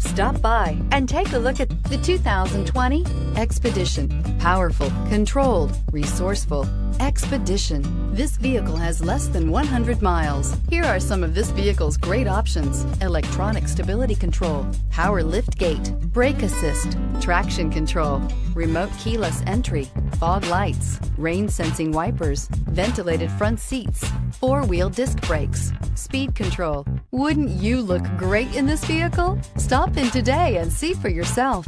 Stop by and take a look at the 2020 Expedition. Powerful, controlled, resourceful. Expedition. This vehicle has less than 100 miles. Here are some of this vehicle's great options. Electronic stability control, power lift gate, brake assist, traction control, remote keyless entry, fog lights, rain sensing wipers, ventilated front seats, four-wheel disc brakes, speed control. Wouldn't you look great in this vehicle? Stop in today and see for yourself.